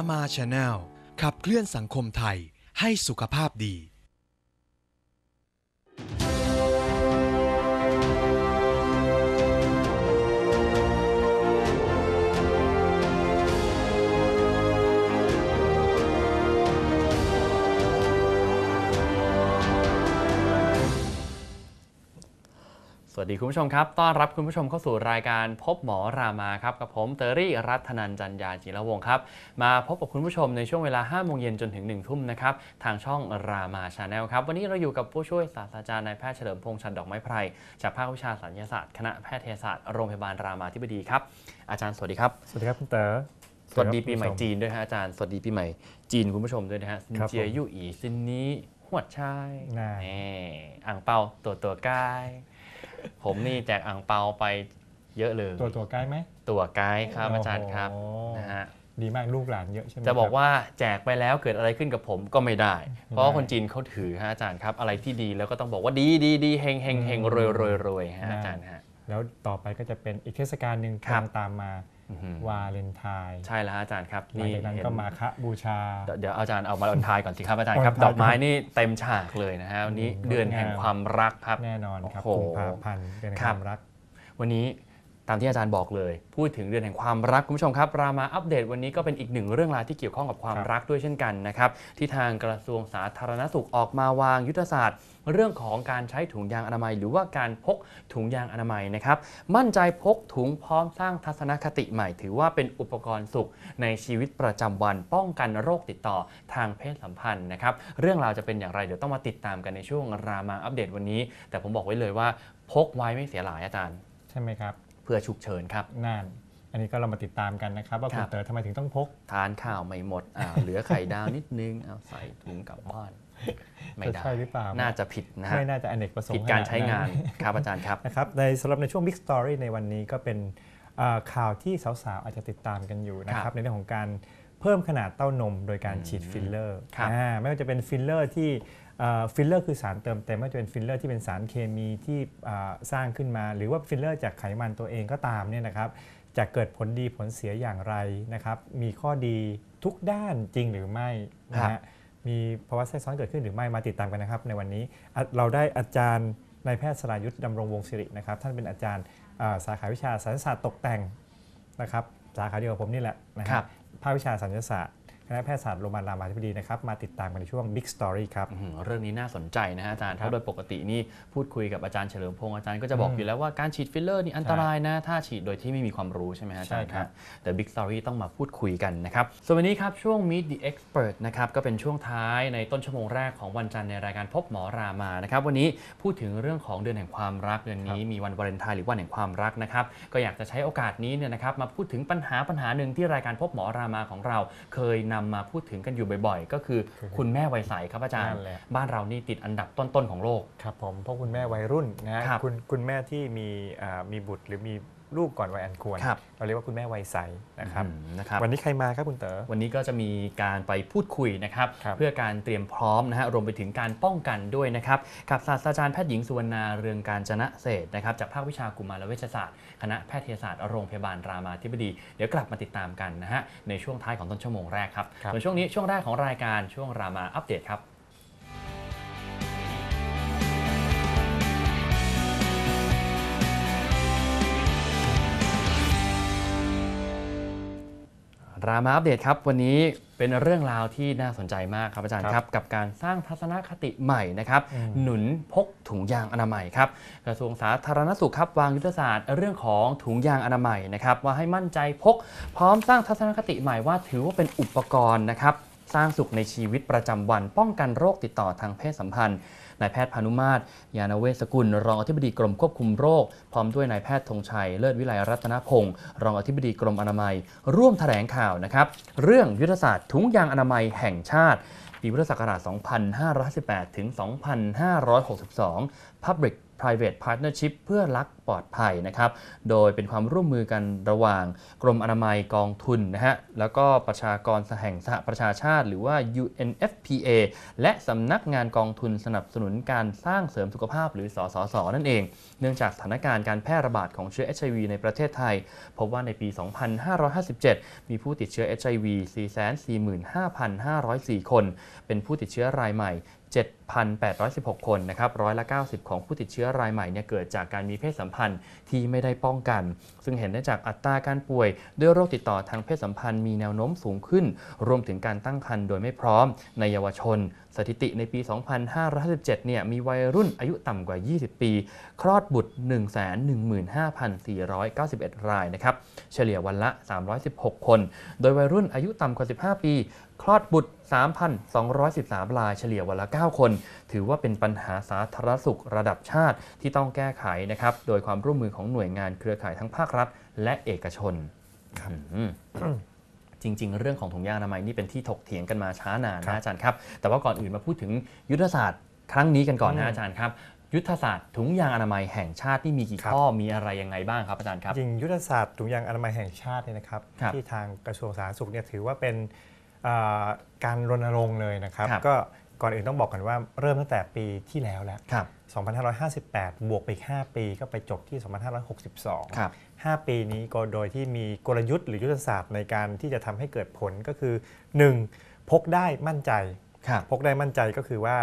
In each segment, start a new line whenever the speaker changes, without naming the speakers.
ามาชาแนลขับเคลื่อนสังคมไทยให้สุขภาพดี
สวัสดีคุณผู้ชมครับ ต้อนรับคุณผู้ชมเข้าสู่รายการพบหมอรามาครับ กับผมเตอรี่รัตนันจันยาจิรวงศ์ครับ มาพบกับคุณผู้ชมในช่วงเวลา 5 โมงเย็นจนถึง 1 ทุ่มนะครับ ทางช่องรามาแชนแนลครับ วันนี้เราอยู่กับผู้ช่วยศาสตราจารย์นายแพทย์เฉลิมพงษ์ฉัตรดอกไม้ไพร จากภาควิชาศัลยศาสตร์ คณะแพทยศาสตร์ โรงพยาบาลรามาธิบดีครับ อาจารย์สวัสดีครับ
สวัสดีครับคุณเต๋อ
สวัสดีปีใหม่
คุณผู้ช
จีนด้วยฮะอาจารย์ สวัสดีปีใหม่จีนคุณผู้ชมด้วยนะฮะ
ครับผมซิน
เจียยู่อี่ซินนี้ฮวดไช้
น่า
แหมอั่งเปาตั่วตั่วไก๊ ผมนี่แจกอั่งเปาไปเยอะเลย
ตัวตัวใกล้ไหม
ตัวไกด์ครับอาจารย์ครับ
โอ้
นะฮะ
ดีมากลูกหลานเยอะใช่ไหม
จะบอก
ครับ
ว่าแจกไปแล้วเกิดอะไรขึ้นกับผมก็ไม่ได้ เพราะว่าคนจีนเขาถือฮะอาจารย์ครับ อะไรที่ดีแล้วก็ต้องบอกว่าดีดีดีเฮงเฮงเฮงรวยรวยรวยฮะอาจารย์ฮะ
แล้วต่อไปก็จะเป็นอีกเทศกาลหนึ่ง
ครับ
กำลังตามมา
อื้อหือ
วาเลนไทน์
ใช่แล้วฮะอาจารย์ครับ
หลังจากนั้น
เห็
ก็มาคะบูชา
เดี๋ยวเดี๋ยวอาจารย์เอามาลนทายก่อนสิครับอาจารย์ครับ
วาเลนไทน์
ดอกไม้นี่เต็มฉากเลยนะฮะวันนี้
อืม
เดือนแห่ง
งดงาม
ความรักครับ
แน่นอนครับ
โอ้โห
กุมภาพันธ์เป็น
ค
ครับวามรัก
วันนี้ ตามที่อาจารย์บอกเลย พูดถึงเดือนแห่งความรักคุณผู้ชมครับ รามาอัปเดตวันนี้ก็เป็นอีกหนึ่งเรื่องราวที่เกี่ยวข้องกับความ
รับ
รักด้วยเช่นกันนะครับที่ทางกระทรวงสาธารณสุขออกมาวางยุทธศาสตร์ เรื่องของการใช้ถุงยางอนามัย หรือว่าการพกถุงยางอนามัยนะครับมั่นใจพกถุงพร้อมสร้างทัศนคติใหม่ ถือว่าเป็นอุปกรณ์สุขในชีวิตประจำวัน ป้องกันโรคติดต่อทางเพศสัมพันธ์นะครับเรื่องราวจะเป็นอย่างไรเดี๋ยวต้องมาติดตามกันในช่วงรามาอัปเดตวันนี้ แต่ผมบอกไว้เลยว่า พกไว้ไม่เสียหลายอาจารย์
ใช่ไหมครับ
เพื่อฉุกเฉินครับ
นั่น อันนี้ก็เรามาติดตามกันนะครับ ว่า
ครั
คุ
บ
ณเต๋อทำไมถึงต้องพก
ทานข้าวไม่หมดอ่าเหลือไข่ดาวนิดนึงเอาใส่ถุงกลับบ้าน ไม่
จะ
ได้
ใช่หรือเปล่า
น่าจะผิดนะฮะ
ไม่น่าจะอเนกประสงค์
ผิดการ
ขน
ใช้งานครับอาจารย์ครับ
นะครับในสำหรับในช่วง Big Story ในวันนี้ก็เป็นอ่าข่าวที่สาวๆ อาจจะติดตามกันอยู่นะครับ
ครั
บในเรื่องของการเพิ่มขนาดเต้านมโดยการ
อืม
ฉีดฟิลเลอร์
ครับ
อ่าไม่ว่าจะเป็นฟิลเลอร์ที่ ฟิลเลอร์คือสารเติมเต็มไม่ว่าจะเป็นฟิลเลอร์ที่เป็นสารเคมีที่อ่าสร้างขึ้นมา หรือว่าฟิลเลอร์จากไขมันตัวเองก็ตามเนี่ยนะครับจะเกิดผลดีผลเสียอย่างไรนะครับ มีข้อดีทุกด้านจริงหรือไม่นะฮะมีภาวะแทรกซ้อนเกิดขึ้นหรือไม่มาติดตามกันนะครับ ในวันนี้อะเราได้อาจารย์นายแพทย์สรายุทธดำรงวงศ์สิรินะครับ ท่านเป็นอาจารย์อ่าสาขาวิชาศัลยศาสตร์ตกแต่งนะครับ สาขาเดียวกับผมนี่แหละนะครับ
ครั
บภาควิชาศัลยศาสตร์ คณะแพทยศาสตร์โรงพยาบาลรามาธิบดีนะครับมาติดตามกันในช่วง Big Story ครับ
อื้อหือเรื่องนี้น่าสนใจนะฮะอาจารย์
ครับ
เพ
ราะ
โดยปกตินี่พูดคุยกับอาจารย์เฉลิมพงษ์อาจารย์ก็จะบอก
อืม
อยู่แล้วว่าการฉีดฟิลเลอร์นี่อันตรายนะ ถ้าฉีดโดยที่ไม่มีความรู้ใช่ไหมฮะอาจารย์
ใช่ครับ
แต่ Big Story ต้องมาพูดคุยกันนะครับส่วนวันนี้ครับช่วง Meet the Expert นะครับก็เป็นช่วงท้ายในต้นชั่วโมงแรกของวันจันทร์ในรายการพบหมอรามานะครับวันนี้พูดถึงเรื่องของเดือนแห่งความรักเดือนนี้มีวันวาเลนไทน์หรือวันแห่งความรักนะครับก็อยากจะใช้โอกาสนี้เนี่ยนะครับมาพูดถึงปัญหาปัญหาหนึ่งที่รายการพบหมอรามาของเราเคยนำมาพูดถึงกันอยู่บ่อยๆ ก็คือคุณแม่วัยใสครับอาจารย์
นั่นแหละ
บ้านเรานี่ติดอันดับต้นๆของโลก
ครับผมเพราะคุณแม่วัยรุ่นนะฮะ
ครับ
คุณคุณแม่ที่มีอ่ามีบุตรหรือมี ลูกก่อนวัยอันควร
ครับ
เราเรียกว่าคุณแม่วัยใสนะครับ
อืมนะครับ
วันนี้ใครมาครับคุณเต๋อ
วันนี้ก็จะมีการไปพูดคุยนะครับ
ครับ
เพื่อการเตรียมพร้อมนะฮะรวมไปถึงการป้องกันด้วยนะครับ กับศาสตราจารย์แพทย์หญิงสุวรรณาเรืองการจนะเศรษฐ์นะครับจากภาควิชากุมารเวชศาสตร์ คณะแพทยศาสตร์โรงพยาบาลรามาธิบดี เดี๋ยวกลับมาติดตามกันนะฮะในช่วงท้ายของต้นชั่วโมงแรกครับ
ครับ
ส่วนช่วงนี้ช่วงแรกของรายการช่วงรามาอัปเดตครับ รามาอัปเดตครับ วันนี้เป็นเรื่องราวที่น่าสนใจมากครับอาจารย์
ครับ
ครับกับการสร้างทัศนคติใหม่นะครับ
อืม
หนุนพกถุงยางอนามัยครับกระทรวงสาธารณสุขครับวางยุทธศาสตร์เรื่องของถุงยางอนามัยนะครับว่าให้มั่นใจพก พร้อมสร้างทัศนคติใหม่ว่าถือว่าเป็นอุปกรณ์นะครับสร้างสุขในชีวิตประจำวัน ป้องกันโรคติดต่อทางเพศสัมพันธ์ นายแพทย์พานุมาตรยานเวศกุล รองอธิบดีกรมควบคุมโรค พร้อมด้วยนายแพทย์ธงชัยเลิศวิไลรัตนพงศ์รองอธิบดีกรมอนามัย ร่วมแถลงข่าวนะครับเรื่องยุทธศาสตร์ถุงยางอนามัยแห่งชาติ ปีพุทธศักราช 2518 ถึง 2562 Public Private Partnership เพื่อรัก ลอดภัยนะครับ โดยเป็นความร่วมมือกันระหว่างกรมอนามัยกองทุนนะฮะ แล้วก็ประชากรแห่งสหประชาชาติ หรือว่า UNFPA และสำนักงานกองทุนสนับสนุนการสร้างเสริมสุขภาพหรือสสส นั่นเอง เนื่องจากสถานการณ์การแพร่ระบาดของเชื้อ HIV ในประเทศไทย พบว่าในปี 2557 มีผู้ติดเชื้อ HIV 445,504 คน เป็นผู้ติดเชื้อรายใหม่7,816 คนนะครับ ร้อยละ 90 ของผู้ติดเชื้อรายใหม่เนี่ยเกิดจากการมีเพศสัมพันธ์ที่ไม่ได้ป้องกัน ซึ่งเห็นได้จากอัตราการป่วย ด้วยโรคติดต่อทางเพศสัมพันธ์มีแนวโน้มสูงขึ้น รวมถึงการตั้งครรภ์โดยไม่พร้อม ในเยาวชน สถิติในปี 2557 เนี่ยมีวัยรุ่นอายุต่ำกว่า 20 ปี คลอดบุตร 115,491 รายนะครับเฉลี่ยวันละ 316 คน โดยวัยรุ่นอายุต่ำกว่า 15 ปี คลอดบุตร 3,213 รายเฉลี่ยวันละ 9 คน ถือว่าเป็นปัญหาสาธารณสุขระดับชาติที่ต้องแก้ไขนะครับ โดยความร่วมมือของหน่วยงานเครือข่ายทั้งภาครัฐ และเอกชนอืมจริง ๆ เรื่องของถุงยางอนามัยนี่เป็นที่ถกเถียงกันมาช้านาน
ครั
นะ
บ
อาจารย์ครับ แต่ว่าก่อนอื่นมาพูดถึงยุทธศาสตร์ครั้งนี้กันก่อนนะอาจารย์ครับยุทธศาสตร์ถุงยางอนามัยแห่งชาตินี่มีกี่ข้อมีอะไรยังไงบ้างครับอาจารย์ครับ
จริงยุทธศาสตร์ถุงยางอนามัยแห่งชาติเนี่ยนะครับ
ครับ
ที่ทางกระทรวงสาธารณสุขเนี่ยถือว่าเป็นอ่า การรณรงค์เลยนะครับ
ครับ
ก็ก่อนอื่นต้องบอกกันว่าเริ่มตั้งแต่ปีที่แล้วแล้ว
ครับ
2558 บวกไปอีก 5 ปีก็ไปจบที่ 2562
ครับ
5ปีนี้ก็โดยที่มีกลยุทธ์หรือยุทธศาสตร์ในการที่จะทำให้เกิดผลก็คือ 1. พกได้มั่นใจ
ครับ
พกได้มั่นใจก็คือว่า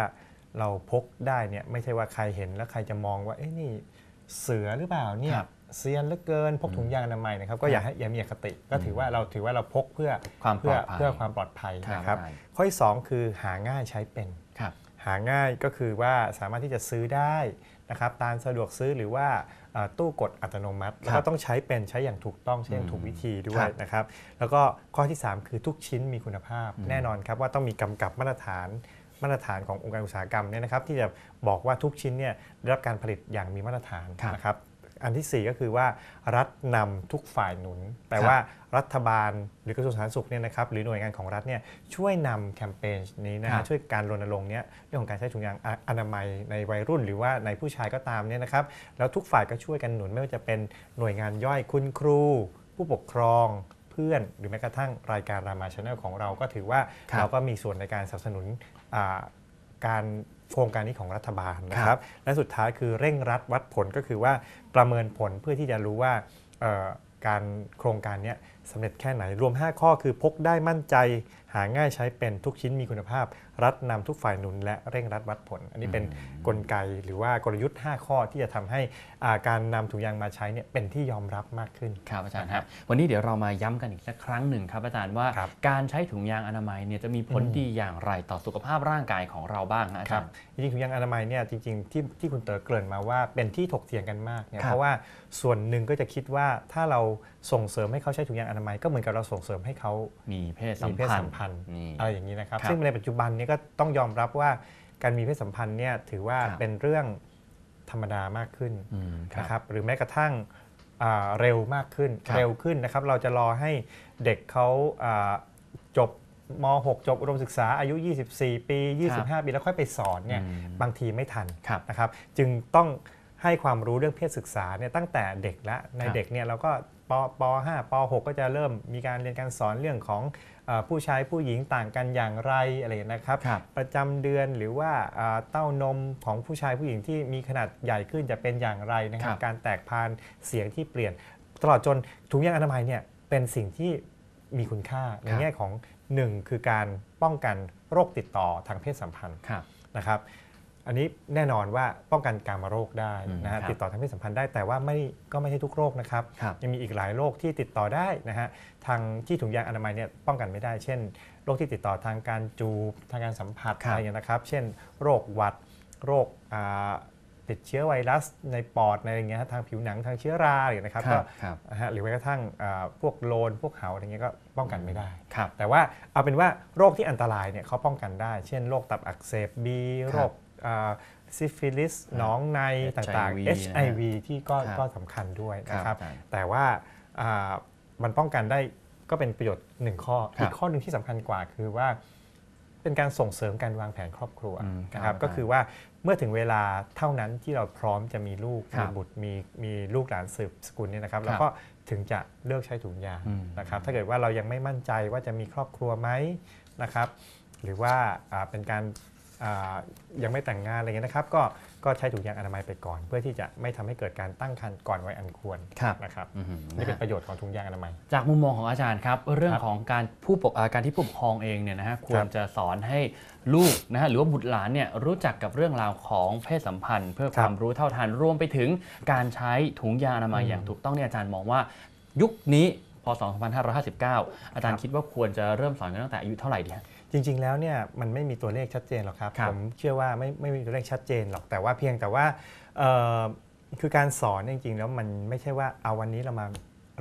เราพกได้เนี่ยไม่ใช่ว่าใครเห็นแล้วใครจะมองว่าเอ้นี่เสือหรือเปล่าเนี่ย
ครับ
เซียนเหลือเกินพกถุงยางอนามัยนะครับก็อย่าให้อย่ามีอคติก็ถือว่าเราถือว่าเราพกเพื่อ
ความป
เพื่
ล
อ
อดภัย
เพื่อความปลอดภัย
ครับ
นะครับ
ใช่
ข้อที่สองคือหาง่ายใช้เป็น
ครับ
หาง่ายก็คือว่าสามารถที่จะซื้อได้นะครับตามสะดวกซื้อหรือว่าเอ่อตู้กดอัตโนมัติ แล้วก็ต้องใช้เป็นใช้อย่างถูกต้องใช้อย่างถูกวิธีด้ว
ค
ย
รับ
นะครับ แล้วก็ข้อที่ 3 คือทุกชิ้นมีคุณภาพ
อืม
แน่นอนครับว่าต้องมีกำกับมาตรฐานมาตรฐานขององค์การอุตสาหกรรมเนี่ยนะครับที่จะบอกว่าทุกชิ้นเนี่ยได้รับการผลิตอย่างมีมาตรฐาน
ครับ
นะครับ อันที่ 4 ก็คือว่ารัฐนำทุกฝ่ายหนุน แปล
ครับ
ว่ารัฐบาลหรือกระทรวงสาธารณสุขเนี่ยนะครับหรือหน่วยงานของรัฐเนี่ยช่วยนำแคมเปญนี้นะ
ครั
ฮะ
บ
ช่วยการรณรงค์เนี่ยเรื่องของการใช้ถุงยางออนามัยในวัยรุ่น หรือว่าในผู้ชายก็ตามเนี่ยนะครับแล้วทุกฝ่ายก็ช่วยกันหนุนไม่ว่าจะเป็นหน่วยงานย่อยคุณครู ผู้ปกครองเพื่อนหรือแม้กระทั่งรายการรามาชาแนลของเราก็ถือว่า
ครับ
เราก็มีส่วนในการสนับสนุนอ่าการ โครงการนี้ของรัฐบาลนะค
ครั
รับบและสุดท้ายคือเร่งรัดวัดผลก็คือว่าประเมินผลเพื่อที่จะรู้ว่าเอ่อการโครงการเนี้ยสำเร็จแค่ไหน รวม 5 ข้อคือพกได้มั่นใจ หาง่ายใช้เป็นทุกชิ้นมีคุณภาพ รัฐนำทุกฝ่ายหนุนและเร่งรัดวัดผล อันนี้เป็นกลไกหรือว่ากลยุทธ์ 5 ข้อที่จะทำให้อ่าการนำถุงยางมาใช้เนี่ยเป็นที่ยอมรับมากขึ้น
ครับอาจารย์ครับวันนี้เดี๋ยวเรามาย้ำกันอีกสักครั้งหนึ่งครับอาจารย์ว่า
ครับ
การใช้ถุงยางอนามัยเนี่ยจะมีผล
อืม
ดีอย่างไรต่อสุขภาพร่างกายของเราบ้างนะอา
ครั
จา
บ
รย์
จริงๆถุงยางอนามัยเนี่ยจริงๆที่ที่คุณเต๋อเกริ่นมาว่าเป็นที่ถกเถียงกันมากเนี่ย
ครับ
เพราะว่าส่วนหนึ่งก็จะคิดว่าถ้าเราส่งเสริมให้เขาใช้ถุงยางอนามัยก็เหมือนกับเราส่งเสริมให้เขา
มีเพศสั
มี
ม
เพศ
พัน
สัม
ธ์
พันธ์
นี่
อะไรอย่างนี้นะครับ
ครับ
ซึ่งในปัจจุบันเนี้ก็ต้องยอมรับว่าการมีเพศสัมพันธ์เนี่ยถือว่า
ครับ
เป็นเรื่องธรรมดามากขึ้น
อืมครับ
นะครับหรือแม้กระทั่งอ่าเร็วมากขึ้น
ครับ
เร็วขึ้นนะครับ เราจะรอให้เด็กเขาอ่าจบม .6 จบอุดมศึกษาอายุ 24 ปี 25 ปี แล้วค่อยไปสอนเนี่ย
อืม
บางทีไม่ทัน
ครับ
นะครับจึงต้องให้ความรู้เรื่องเพศศึกษาเนี่ยตั้งแต่เด็กและใน
ครับ
เด็กเนี่ยเราก็ปป 5 ป 6 ก็จะเริ่มมีการเรียนการสอนเรื่องของเออ ผู้ชายผู้หญิงต่างกันอย่างไรอะไรนะครับ
ครับ
ประจำเดือนหรือว่าอ่าเต้านมของผู้ชายผู้หญิงที่มีขนาดใหญ่ขึ้นจะเป็นอย่างไรนะครั
ครับบ
การแตกพานเสียงที่เปลี่ยน ตลอดจนถุงยางอนามัยเนี่ยเป็นสิ่งที่มีคุณค่าในแง่ของหนึ่งคือการป้องกันโรคติดต่อทางเพศสัมพันธ์
ครับ
นะครับ อันนี้แน่นอนว่าป้องกันการมาโรคได้
อืม
นะฮะ
ครับ
ติดต่อทางเพศสัมพันธ์ได้แต่ว่าไม่ก็ไม่ใช่ทุกโรคนะครับ
ครับ
ยังมีอีกหลายโรคที่ติดต่อได้นะฮะทางที่ถุงยางอนามัยเนี่ยป้องกันไม่ได้ เช่นโรคที่ติดต่อทางการจูบทางการสัมผัส
ครับ
อะไรอย่างเงี้ยนะครับ เช่น โรคหวัดโรคอ่าติดเชื้อไวรัสในปอดในอะไรอย่างเงี้ยฮะทางผิวหนังทางเชื้อราอะไรอย่างเงี้ยนะครับ
ครับก็ครับ
นะฮะหรือแม้กระทั่งอ่าพวกโลนพวกเหาอะไรเงี้ยก็ป้องกันไม่ได้
ครับ
แต่ว่าเอาเป็นว่าโรคที่อันตรายเนี่ยเขาป้องกันได้ เช่นโรคตับอักเสบบีโรค ซิฟิลิสหนองในต่าง
HIV
ๆ HIV ที่ก็
ครับ
ก็สำคัญด้วย
ครั
นะครับ
บอาจารย์
แต่ว่าอ่ามันป้องกันได้ก็เป็นประโยชน์หนึ่งข้อ
ครับ
อีกข้อหนึ่งที่สำคัญกว่าคือว่าเเป็นการส่งเสริมการวางแผนครอบครัว
อืม
นะครับ
ครับ
ก็คือว่าเมื่อถึงเวลาเท่านั้นที่เราพร้อมจะมีลูก
ครั
มี
บ
บุตรมีมีลูกหลานสืบสกุลเนี่ยนะครับ
ครับ
แล้วก็ถึงจะเลิกใช้ถุงยาง
อืม
นะครับ ถ้าเกิดว่าเรายังไม่มั่นใจว่าจะมีครอบครัวไหมนะครับ หรือว่าอ่าเป็นการอ่า ยังไม่แต่งงานอะไรเงี้ยนะครับ ก็ก็ใช้ถุงยางอนามัยไปก่อน เพื่อที่จะไม่ทำให้เกิดการตั้งครรภ์ก่อนวัยอันควร
ครับ
นะครับ
อื้อหือ
นี่
นะ
เป็น
ฮะ
ประโยชน์ของถุงยางอนามัย
จากมุมมองของอาจารย์ครับ เรื่อง
ครับ
ของการผู้ปกอ่าการที่ผู้ปกครองเองเนี่ยนะฮะคว
ครั
ร
บ
จะสอนให้ลูกนะฮะหรือว่าบุตรหลานเนี่ยรู้จักกับเรื่องราวของเพศสัมพันธ์ เพื่อ
ค
ครับวามรู้เท่าทันรวมไปถึงการใช้ถุงยางอนามัย
อืม
อย่างถูกต้องเนี่ยอาจารย์มองว่ายุคนี้ พศ 2559 อาจาร
ค
ย์
รับ
คิดว่าควรจะเริ่มสอนกันตั้งแต่อายุเท่าไหร่ดีฮะ
จริง ๆ แล้วเนี่ยมันไม่มีตัวเลขชัดเจนหรอกครับ
ครับ
ผมเชื่อว่าไม่ไม่มีตัวเลขชัดเจนหรอกแต่ว่าเพียงแต่ว่าเอ่อคือการสอนเนี่ยจริง ๆ แล้วมันไม่ใช่ว่าเอาวันนี้เรามา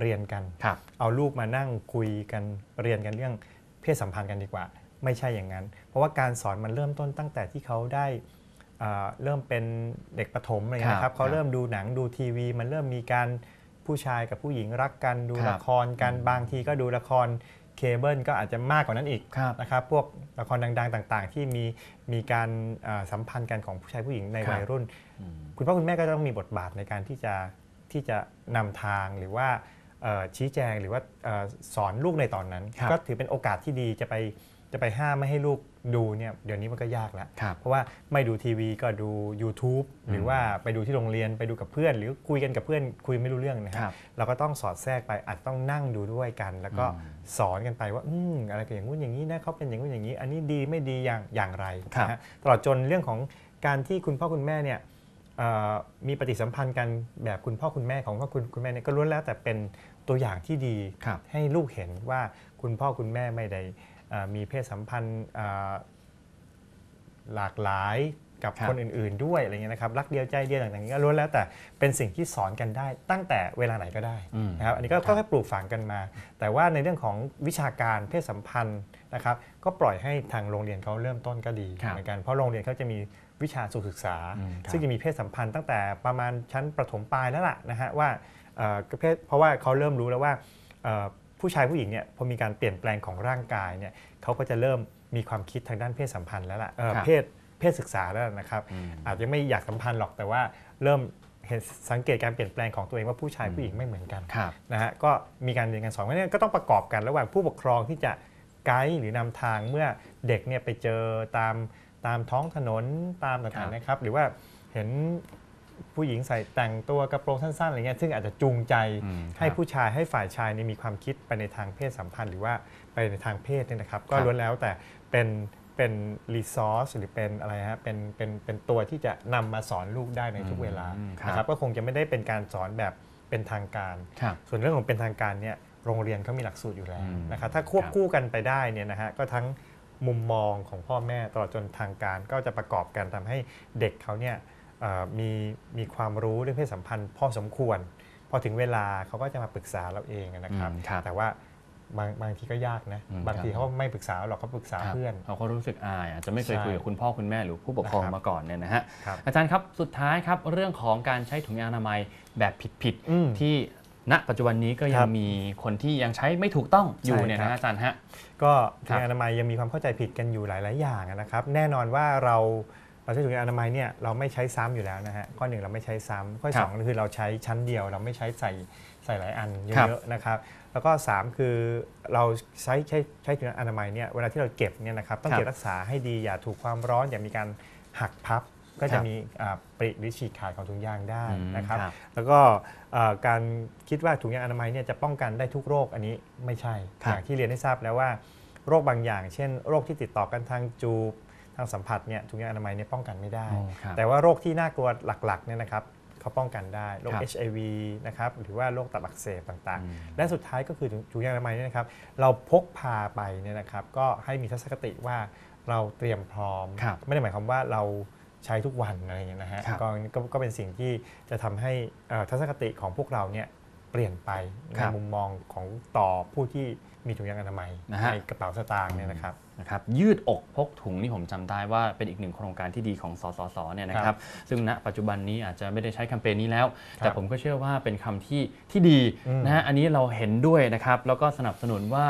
เรียนกัน
ครับ
เอาลูกมานั่งคุยกันเรียนกันเรื่องเพศสัมพันธ์กันดีกว่า ไม่ใช่อย่างนั้น เพราะว่าการสอนมันเริ่มต้นตั้งแต่ที่เขาได้เอ่อเริ่มเป็นเด็กประถมอะไรอย่างเงี้ย
ค
นะ
รั
ครับบเขาเริ่มดูหนังดูทีวี มันเริ่มมีการ ผู้ชายกับผู้หญิงรักกันดู
ครับ
ละครกันบางทีก็ดูละครเคเบิลก็อาจจะมากกว่านั้นอีก
ครับ
นะครับพวกละครดังๆ ต่างๆ ที่มีมีการเอ่อสัมพันธ์กันของผู้ชายผู้หญิงใน
ครับ
วัยรุ่น
อืม
คุณพ่อคุณแม่ก็ต้องมีบทบาทในการที่จะที่จะนำทางหรือว่าเอ่อ ชี้แจงหรือว่าเอ่อสอนลูกในตอนนั้น
ครับ
ก็ถือเป็นโอกาสที่ดีจะไปจะไปห้ามไม่ให้ลูกดูเนี่ยเดี๋ยวนี้มันก็ยากแล้ว
ครับ
เพราะว่าไม่ดูทีวีก็ดู YouTube หรือว่าไปดูที่โรงเรียนไปดูกับเพื่อน หรือคุยกันกับเพื่อนคุยไม่รู้เรื่องนะ
ค
ค
รั
รับบเราก็ต้องสอดแทรกไปอาจต้องนั่งดูด้วยกัน แล้วก็
อืม
สอนกันไปว่าอืมอะไรกันอย่างงู้นอย่างนี้นะเขาเป็นอย่างงู้นอย่างนี้ อันนี้ดีไม่ดีอย่างอย่างไร
ครับ
นะฮะตลอดจนเรื่องของการที่คุณพ่อคุณแม่เนี่ยเอ่อ มีปฏิสัมพันธ์กันแบบคุณพ่อคุณแม่ของพ่อคุณคุณแม่เนี่ยก็ล้วนแล้วแต่เป็นตัวอย่างที่ดี
ครับ
ให้ลูกเห็นว่าคุณพ่อคุณแม่ไม่ได้เอ่อมีเพศสัมพันธ์เอ่อหลากหลายกับ
ครับ
คนอื่นๆด้วยอะไรเงี้ยนะครับรักเดียวใจเดียวต่างๆนี้ก็ล้วนแล้วแต่เป็นสิ่งที่สอนกันได้ตั้งแต่เวลาไหนก็ได้
อืม
นะครับอันนี้ก็
ครับ
ค่อยๆปลูกฝังกันมา แต่ว่าในเรื่องของวิชาการเพศสัมพันธ์ นะครับก็ปล่อยให้ทางโรงเรียนเขาเริ่มต้นก็ดี
ครับ
เหมือนกันเพราะโรงเรียนเขาจะมีวิชาสุขศึกษา
อืมครับ
ซึ่งจะมีเพศสัมพันธ์ตั้งแต่ประมาณชั้นประถมปลายแล้วล่ะนะฮะว่าเอ่อเพศเพราะว่าเขาเริ่มรู้แล้วว่าเอ่อผู้ชายผู้หญิงเนี่ยพอมีการเปลี่ยนแปลงของร่างกายเนี่ยเขาก็จะเริ่มมีความคิดทางด้านเพศสัมพันธ์แล้วล่ะเอ่อ
ครับ
เพศเพศศึกษาแล้วนะครับ
อืม
อาจจะไม่อยากสัมพันธ์หรอกแต่ว่าเริ่มเห็นสังเกตการเปลี่ยนแปลงของตัวเองว่าผู้ชายผู้หญิงไม่เหมือนกัน
ครับ
นะฮะก็มีการเรียนการสอนเพราะฉะนั้นก็ต้องประกอบกันระหว่างผู้ปกครองที่จะ ไกด์หรือนำทางเมื่อเด็กเนี่ยไปเจอตามตามท้องถนนตาม
ครั
ต่าง
บ
ๆนะครับ หรือว่าเห็นผู้หญิงใส่แต่งตัวกระโปรงสั้นๆอะไรเงี้ยซึ่งอาจจะจูงใจ
อืม
ให้
ครับ
ผู้ชายให้ฝ่ายชายเนี่ยมีความคิดไปในทางเพศสัมพันธ์ หรือว่าไปในทางเพศเนี่ยนะครับ ก็
ครับ
ล้วนแล้วแต่เป็นเป็นรีซอสหรือเป็นอะไรฮะเป็นเป็นเป็นตัวที่จะนำมาสอนลูกได้ในทุกเวลา
อืมครับ
นะครับก็คงจะไม่ได้เป็นการสอนแบบเป็นทางการ
ครับ
ส่วนเรื่องของเป็นทางการเนี่ย โรงเรียนเขามีหลักสูตรอยู่แล้ว
อืม
นะครับถ้าควบ
ครับ
คู่กันไปได้เนี่ยนะฮะก็ทั้งมุมมองของพ่อแม่ตลอดจนทางการก็จะประกอบกันทำให้เด็กเขาเนี่ยเอ่อมีมีความรู้เรื่องเพศสัมพันธ์พอสมควร พอถึงเวลาเขาก็จะมาปรึกษาเราเองนะครับ
อืมครับ
แต่ว่าบางบางทีก็ยากนะ
อืม
บางที
ครับ
เขาไม่ปรึกษาหรอกเขาปรึกษา
ครับ
เพื่อน
เขาก็รู้สึกอายอาจจะไม่เคย
ใช่
คุยกับคุณพ่อคุณแม่หรือผู้ปกครอง
นะครับ
มาก่อนเนี่ยนะฮะ
ครับ
อาจารย์ครับสุดท้ายครับเรื่องของการใช้ถุงยางอนามัยแบบผิด
อืม
ๆที่ ณปัจจุบันนี้ก็ยั
ครั
ง
บ
มีคนที่ยังใช้ไม่ถูกต้องอยู่
ใช่
เนี่ย
ครั
นะ
บ
อาจารย์ฮะ
ก็
ครั
ถุ
บ
งยางอนามัยยังมีความเข้าใจผิดกันอยู่หลาย ๆ อย่างนะครับ แน่นอนว่าเราเราใช้ถุงยางอนามัยเนี่ยเราไม่ใช้ซ้ำอยู่แล้วนะฮะข้อหนึ่งเราไม่ใช้ซ้ำข้อ
ครับ
สองคือเราใช้ชั้นเดียว เราไม่ใช้ใส่ใส่หลายอัน
ครับ
เยอะๆนะครับแล้วก็สามคือเราใช้ใช้ใช้ถุงยางอนามัยเนี่ยเวลาที่เราเก็บเนี่ยนะครับต้อง
ครับ
เก็บรักษาให้ดีอย่าถูกความร้อนอย่ามีการหักพับ ก็
ค
จะ
รับ
มีอ่าปริหรือฉีกขาดของถุงยางได้
อืม
นะครับ
ครับ
แล้วก็เอ่อการคิดว่าถุงยางอนามัยเนี่ยจะป้องกันได้ทุกโรคอันนี้ไม่ใช่
ครับ
อย่างที่เรียนให้ทราบแล้วว่าโรคบางอย่าง เช่น โรคที่ติดต่อกันทางจูบทางสัมผัสเนี่ยถุงยางอนามัยเนี่ยป้องกันไม่ได้
โอ้ครับ
แต่ว่าโรคที่น่ากลัวหลักๆเนี่ยนะครับเขาป้องกันได้โรค
ครับ
HIV นะครับหรือว่าโรคตับอักเสบต่าง
อืม
ๆและสุดท้ายก็คือถุงถุงยางอนามัยเนี่ยนะครับเราพกพาไปเนี่ยนะครับก็ให้มีทัศนคติว่าเราเตรียมพร้อม
ครับ
ไม่ได้หมายความว่าเรา ใช้ทุกวันอะไรอย่างเงี้ยนะฮะ
ครับ
ก็ก็ก็เป็นสิ่งที่จะทำให้เอ่อทัศนคติของพวกเราเนี่ยเปลี่ยนไป
ครั
ใน
บ
มุมมองของต่อผู้ที่มีถุงยางอนามัย
นะฮะ
ในกระเป๋าสตางค์เนี่ยนะครับ
นะครับยืดอกพกถุงนี่ผมจำได้ว่าเป็นอีกหนึ่งโครงการที่ดีของสสสเนี่ยนะค
ครั
รับบซึ่งณปัจจุบันนี้อาจจะไม่ได้ใช้แคมเปญนี้แล้ว
ครับ
แต่ผมก็เชื่อว่าเป็นคำที่ที่ดี
อืม
นะฮะอันนี้เราเห็นด้วยนะครับแล้วก็สนับสนุนว่า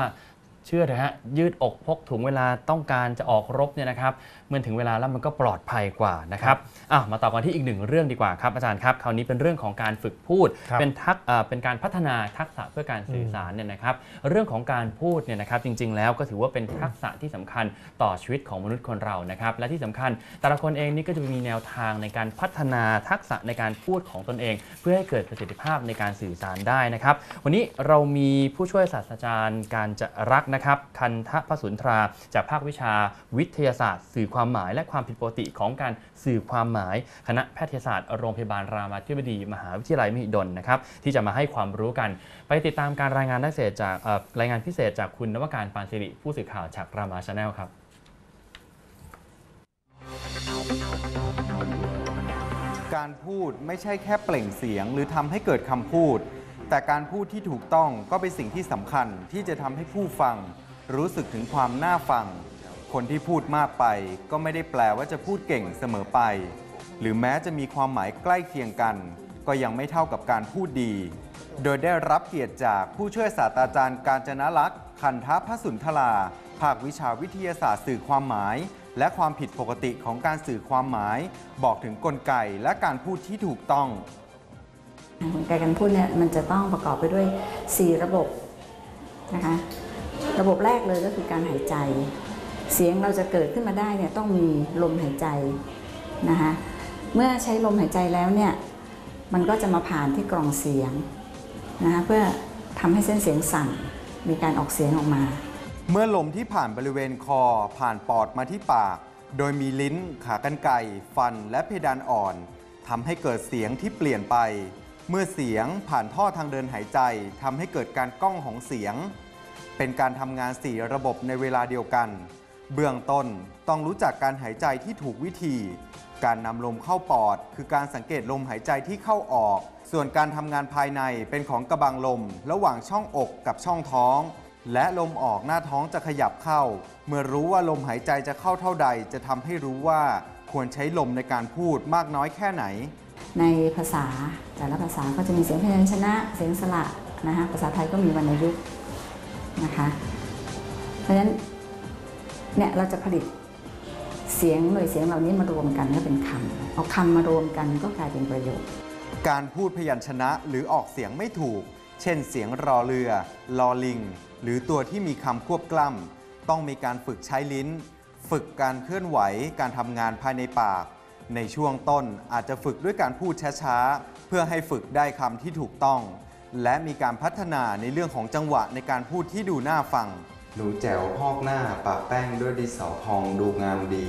เชื่อเถอะฮะยืดอกพกถุงเวลาต้องการจะออกรบเนี่ยนะครับเมื่อถึงเวลาแล้วมันก็ปลอดภัยกว่านะครับอะมาต่อกันที่อีกหนึ่งเรื่องดีกว่าครับอาจารย์ครับคราวนี้เป็นเรื่องของการฝึกพูด
ครับ
เป็นทักเอ่อเป็นการพัฒนาทักษะเพื่อการสื่อสารเนี่ยนะครับ เรื่องของการพูดเนี่ยนะครับจริง ๆ แล้วก็ถือว่าเป็นทักษะที่สำคัญต่อชีวิตของมนุษย์คนเรานะครับและที่สำคัญแต่ละคนเองนี่ก็จะมีแนวทางในการพัฒนาทักษะในการพูดของตนเอง เพื่อให้เกิดประสิทธิภาพในการสื่อสารได้นะครับ วันนี้เรามีผู้ช่วยศาสตราจารย์การจะรักนะครับคันทพสุนทรา จากภาควิชาวิทยาศาสตร์ สื่อความหมาย และความผิดปกติของการสื่อความหมาย คณะแพทยศาสตร์โรงพยาบาลรามาธิบดีมหาวิทยาลัยมหิดลนะครับที่จะมาให้ความรู้กัน ไปติดตามการรายงานพิเศษจากรายงานพิเศษจากคุณนวการปานสิริผู้สื่อข่าวจากรามาชาแนลครับ
การพูดไม่ใช่แค่เปล่งเสียงหรือทำให้เกิดคำพูด แต่การพูดที่ถูกต้องก็เป็นสิ่งที่สำคัญที่จะทำให้ผู้ฟัง รู้สึกถึงความน่าฟัง คนที่พูดมากไป ก็ไม่ได้แปลว่าจะพูดเก่งเสมอไป หรือแม้จะมีความหมายใกล้เคียงกัน ก็ยังไม่เท่ากับการพูดดี โดยได้รับเกียรติจากผู้ช่วยศาสตราจารย์การจนลักษณ์คันทพสุนทราภาควิชาวิทยาศาสตร์สื่อความหมาย และความผิดปกติของการสื่อความหมาย บอกถึงกลไกและการพูดที่ถูกต้อง
กลไกการพูดเนี่ยมันจะต้องประกอบไปด้วย 4 ระบบนะคะระบบแรกเลยก็คือการหายใจ เสียงเราจะเกิดขึ้นมาได้เนี่ยต้องมีลมหายใจนะคะเมื่อใช้ลมหายใจแล้วเนี่ยมันก็จะมาผ่านที่กล่องเสียงนะคะเพื่อทำให้เส้นเสียงสั่นมีการออกเสียงออกมา
เมื่อลมที่ผ่านบริเวณคอผ่านปอดมาที่ปาก โดยมีลิ้น ขากรรไกรฟันและเพดานอ่อนทำให้เกิดเสียงที่เปลี่ยนไป เมื่อเสียงผ่านท่อทางเดินหายใจทำให้เกิดการก้องของเสียง เป็นการทำงานสี่ระบบในเวลาเดียวกัน เบื้องต้นต้องรู้จักการหายใจที่ถูกวิธี การนำลมเข้าปอด คือการสังเกตลมหายใจที่เข้าออก ส่วนการทำงานภายในเป็นของกระบังลม ระหว่างช่องอกกับช่องท้อง และลมออกหน้าท้องจะขยับเข้า เมื่อรู้ว่าลมหายใจจะเข้าเท่าใด จะทำให้รู้ว่าควรใช้ลมในการพูดมากน้อยแค่ไหน
ในภาษาแต่ละภาษาก็จะมีเสียงพยัญชนะ เสียงสระนะคะภาษาไทยก็มีวรรณยุกต์นะคะเพราะฉะนั้นเนี่ยเราจะผลิตเสียงหน่วยเสียงเหล่านี้มารวมกันก็เป็นคำเอาคำมารวมกันก็กลายเป็นประโยค
การพูดพยัญชนะหรือออกเสียงไม่ถูก เช่น เสียงรอเรือ ลอลิง หรือตัวที่มีคำควบกล้ำต้องมีการฝึกใช้ลิ้น ฝึกการเคลื่อนไหว การทำงานภายในปาก ในช่วงต้นอาจจะฝึกด้วยการพูดช้าๆ เพื่อให้ฝึกได้คำที่ถูกต้อง และมีการพัฒนาในเรื่องของจังหวะในการพูดที่ดูน่าฟัง หนูแจ๋วพอกหน้าปากแป้งด้วยดินสอพองดูงามดี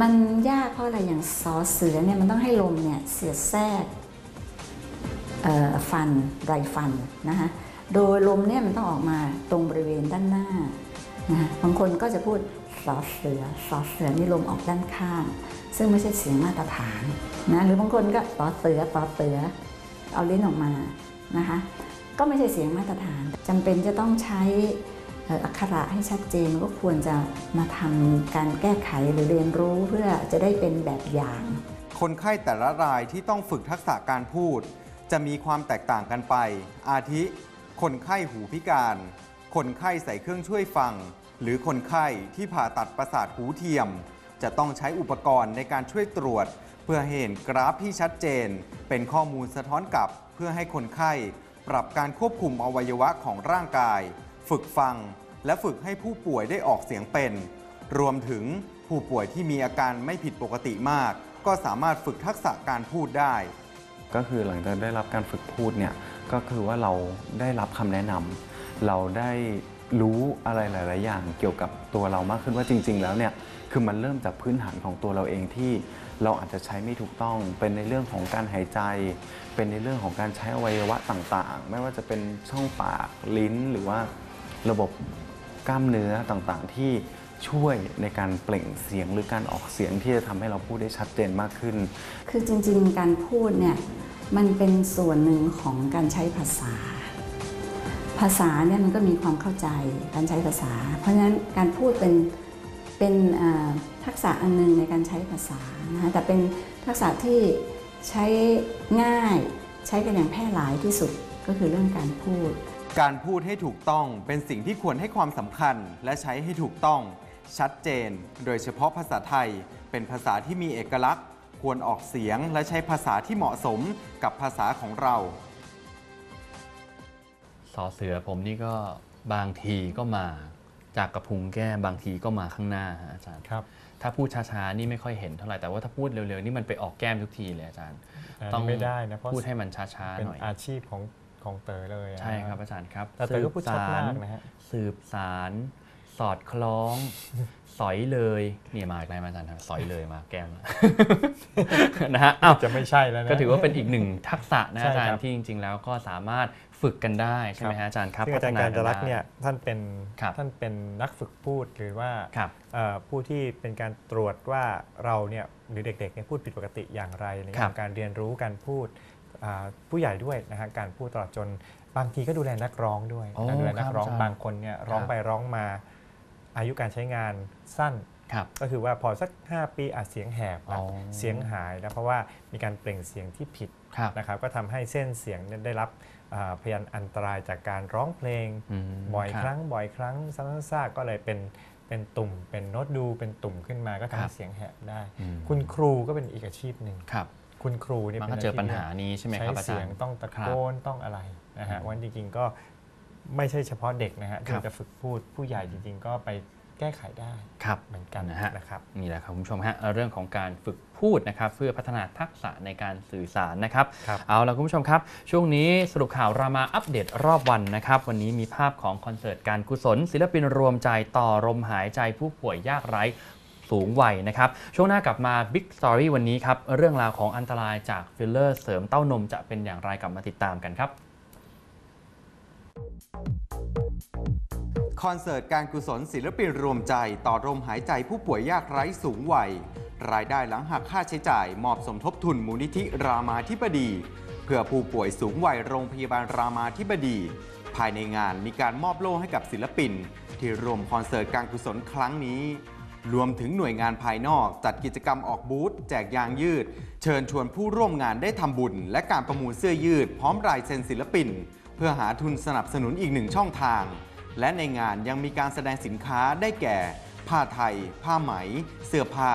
มันยากเพราะอะไรอย่างซอเสือเนี่ยมันต้องให้ลมเนี่ยเสียดแทรกเอ่อฟันไรฟันนะคะโดยลมเนี่ยมันต้องออกมาตรงบริเวณด้านหน้านะคะบางคนก็จะพูด ซอเสือซอเสือนี่ลมออกด้านข้าง ซึ่งไม่ใช่เสียงมาตรฐานนะหรือบางคนก็ตอเสือตอเสือเอาลิ้นออกมานะคะ ก็ไม่ใช่เสียงมาตรฐานจำเป็นจะต้องใช้อักขระให้ชัดเจนก็ควรจะมาทำการแก้ไขหรือเรียนรู้เพื่อจะได้เป็นแบบอย่าง
คนไข้แต่ละรายที่ต้องฝึกทักษะการพูด จะมีความแตกต่างกันไป อาทิ คนไข้หูพิการ คนไข้ใส่เครื่องช่วยฟัง หรือคนไข้ที่ผ่าตัดประสาทหูเทียม จะต้องใช้อุปกรณ์ในการช่วยตรวจ เพื่อเห็นกราฟที่ชัดเจน เป็นข้อมูลสะท้อนกลับ เพื่อให้คนไข้ปรับการควบคุมอวัยวะของร่างกาย ฝึกฟัง และฝึกให้ผู้ป่วยได้ออกเสียงเป็น รวมถึงผู้ป่วยที่มีอาการไม่ผิดปกติมาก ก็สามารถฝึกทักษะการพูดได้
ก็คือหลังจากได้รับการฝึกพูดเนี่ยก็คือว่าเราได้รับคำแนะนำเราได้ รู้อะไรหลาย ๆ อย่างเกี่ยวกับตัวเรามากขึ้นว่าจริง ๆ แล้วเนี่ยคือมันเริ่มจากพื้นฐานของตัวเราเองที่เราอาจจะใช้ไม่ถูกต้อง เป็นในเรื่องของการหายใจ เป็นในเรื่องของการใช้อวัยวะต่าง ๆ ไม่ว่าจะเป็นช่องปากลิ้น หรือว่าระบบกล้ามเนื้อต่าง ๆ ที่ช่วยในการเปล่งเสียงหรือการออกเสียงที่จะทำให้เราพูดได้ชัดเจนมากขึ้น
คือจริง ๆ การพูดเนี่ยมันเป็นส่วนหนึ่งของการใช้ภาษา ภาษาเนี่ยมันก็มีความเข้าใจการใช้ภาษา เพราะฉะนั้นการพูดเป็นเป็นทักษะอันหนึงในการใช้ภาษานะคะแต่เป็นทักษะที่ใช้ง่ายใช้กันอย่างแพร่หลายที่สุดก็คือเรื่องการพูด
การพูดให้ถูกต้องเป็นสิ่งที่ควรให้ความสำคัญและใช้ให้ถูกต้อง ชัดเจน โดยเฉพาะภาษาไทย เป็นภาษาที่มีเอกลักษณ์ ควรออกเสียงและใช้ภาษาที่เหมาะสมกับภาษาของเรา
สอเสือผมนี่ก็บางทีก็มาจากกระพุ้งแก้มบางทีก็มาข้างหน้าฮะอาจารย์
ครับ
ถ้าพูดช้าๆนี่ไม่ค่อยเห็นเท่าไหร่แต่ว่าถ้าพูดเร็วๆนี่มันไปออกแก้มทุกทีเลยอาจารย์
อันนี้ไม่ได้นะเพราะ
พูดให้มันช้าๆ
เป็น
หน่อย
อาชีพของของเต๋อเลยอะ
ใช่ครับอาจารย์ครับ
แต่เต๋อก็พูดชัดมากนะฮะ
สืบสาร สอดคล้อง สอยเลยนี่มาอีกแล้วอาจารย์ครับสอยเลยมาแก้มนะฮะอ้าว
จะไม่ใช่แล้วนะ
ก็ถือว่าเป็นอีกหนึ่งทักษะนะ
ใช่
อาจาร
ครั
ย์
บ
ที่จริง ๆ แล้วก็สามารถฝึกกันได้ใช่ไหมฮะอาจารย์ครับ
ซึ่งอาจารย์
พั
การ
ฒ
จ
น
รักษ์
ได้
เนี่ยท่านเป็น
ครับ
ท่านเป็นนักฝึกพูดหรือว่า
ครับ
เอ่อผู้ที่เป็นการตรวจว่าเราเนี่ยหรือเด็กๆเนี่ยพูดผิดปกติอย่างไรใน
ครั
กา
บ
รการเรียนรู้การพูดอ่าผู้ใหญ่ด้วยนะฮะการพูดตลอดจนบางทีก็ดูแลนักร้องด้วย
โอ้
นะดูแลนักร้อง
ครับอาจารย์
บางคนเนี่ยร้อง
ครับ
ไปร้องมา อายุการใช้งานสั้น
ครับ
ก็คือว่าพอสัก 5 ปีอาจเสียงแหบละ
อ๋อ
เสียงหายแล้วเพราะว่ามีการเปล่งเสียงที่ผิด
ครับ
นะครับก็ทำให้เส้นเสียงเนี่ยได้รับอ่าพยานอันตรายจากการร้องเพลง
อืม
บ่อย
ครับ
ครั้งบ่อยครั้งซ้ำๆซากๆก็เลยเป็นเป็นตุ่ม เป็นโน้ตดูเป็นตุ่มขึ้นมาก็
ครั
ทำให้
บ
เสียงแหบได้
อืม
คุณครูก็เป็นอีกอาชีพหนึ่ง
ครับ
คุณครูเนี่ย
มัน
ป็
ก็
น
เจอ
ชีพ
ปัญหานี้ใช่ไหมครับอา
เสี
จายรงย์
ต้องตะ
ครั
โก
บ
นต้องอะไรนะฮะ
อืม
วันจริงๆก็ ไม่ใช่เฉพาะเด็กนะฮะ
ครั
ที่
บ
จะฝึกพูดผู้ใหญ่จริง ๆ ก็ไปแก้ไขได้
ครับ
เหมือนกัน
นะฮะ
นะครับ
นี่แหละครับคุณผู้ชมฮะเรื่องของการฝึกพูดนะครับเพื่อพัฒนาทักษะในการสื่อสารนะครับ
ครับ
เอาละคุณผู้ชมครับ ช่วงนี้สรุปข่าว Rama Update รอบวันนะครับ วันนี้มีภาพของคอนเสิร์ตการกุศล ศิลปินรวมใจต่อลมหายใจผู้ป่วยยากไร้สูงวัยนะครับ ช่วงหน้ากลับมา Big Story วันนี้ครับ เรื่องราวของอันตรายจากฟิลเลอร์เสริมเต้านมจะเป็นอย่างไรกลับมาติดตามกันครับ
คอนเสิร์ตการกุศลศิลปินรวมใจต่อลมหายใจผู้ป่วยยากไร้สูงวัย รายได้หลังหักค่าใช้จ่ายมอบสมทบทุนมูลนิธิรามาธิบดี เพื่อผู้ป่วยสูงวัยโรงพยาบาลรามาธิบดี ภายในงานมีการมอบโล่ให้กับศิลปิน ที่รวมคอนเสิร์ตการกุศลครั้งนี้ รวมถึงหน่วยงานภายนอกจัดกิจกรรมออกบูธแจกยางยืด เชิญชวนผู้ร่วมงานได้ทำบุญ และการประมูลเสื้อยืด พร้อมลายเซ็นศิลปิน เพื่อหาทุนสนับสนุนอีกหนึ่งช่องทาง และในงานยังมีการแสดงสินค้าได้แก่ ผ้าไทย ผ้าไหม เสื้อผ้า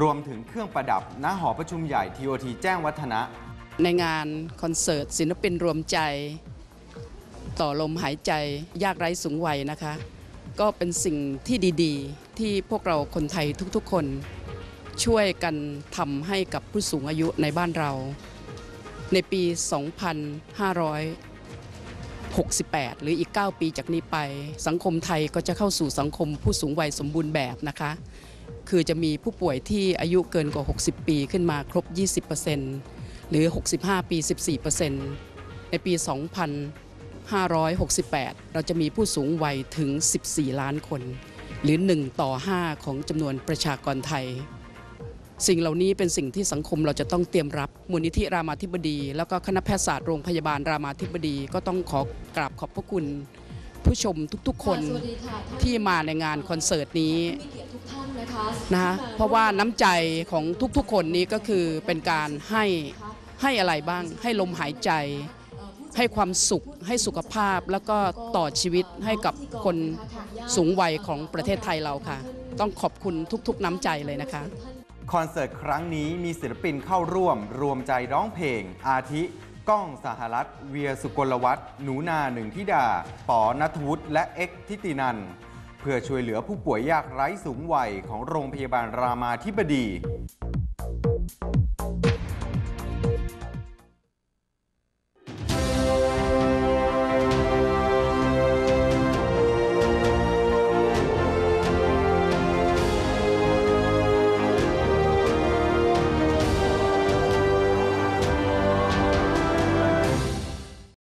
รวมถึงเครื่องประดับณหอประชุมใหญ่ทีโอทีแจ้งวัฒนะ
ในงานคอนเสิร์ตศิลปินรวมใจ ต่อลมหายใจยากไร้สูงวัยนะคะ ก็เป็นสิ่งที่ดีๆ ที่พวกเราคนไทยทุกๆคน ช่วยกันทำให้กับผู้สูงอายุในบ้านเรา ในปี 68 หรืออีก 9 ปีจากนี้ไป สังคมไทยก็จะเข้าสู่สังคมผู้สูงวัยสมบูรณ์แบบนะคะ คือจะมีผู้ป่วยที่อายุเกินกว่า 60 ปีขึ้นมาครบ 20%หรือ 65 ปี 14%ในปี 2568 เราจะมีผู้สูงวัยถึง 14 ล้านคน หรือ 1 ต่อ 5 ของจำนวนประชากรไทย สิ่งเหล่านี้เป็นสิ่งที่สังคมเราจะต้องเตรียมรับมูลนิธิรามาธิบดี แล้วก็คณะแพทยศาสตร์โรงพยาบาลรามาธิบดีก็ต้องขอกราบขอบพระคุณ ผู้ชมทุกๆ คน
สวัสดีค่ะท่าน
ที่มาในงานคอนเสิร์ตนี้
มีเกียรติทุกท่านนะคะ
นะ
ที่ม
เพราะว่าน้ำใจของทุกๆ คนนี้ก็คือเป็นการให้ให้อะไรบ้าง ให้ลมหายใจ ให้ความสุข ให้สุขภาพ แล้วก็ต่อชีวิตให้กับคนสูงวัยของประเทศไทยเราค่ะ ต้องขอบคุณทุกๆ น้ำใจเลยนะคะ
คอนเสิร์ตครั้งนี้มีศิลปินเข้าร่วม รวมใจร้องเพลง อาทิก้องสหรัฐ เวียสุกลวัฒน์หนูนาหนึ่งทิดาปอนัทวุฒิและเอ็กทิตินันเพื่อช่วยเหลือผู้ป่วยยากไร้สูงวัยของโรงพยาบาลรามาธิบดี